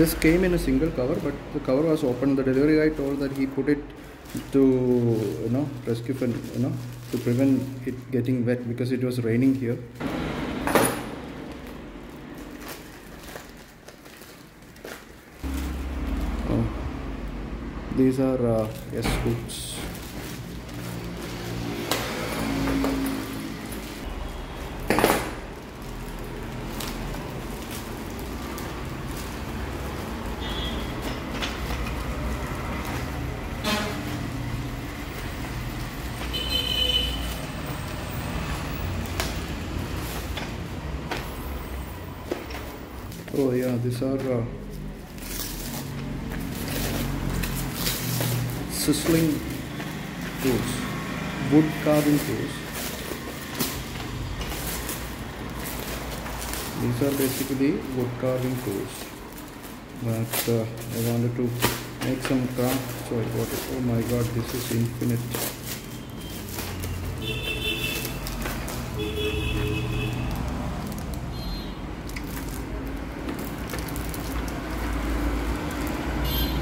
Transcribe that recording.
this came in a single cover but the cover was open the delivery guy told that he put it to you know rescue and you know to prevent it getting wet because it was raining here. Oh, these are uh, yes hooks Oh yeah, these are uh, sizzling tools, wood carving tools. These are basically wood carving tools. But uh, I wanted to make some craft, so I got it. Oh my god, this is infinite.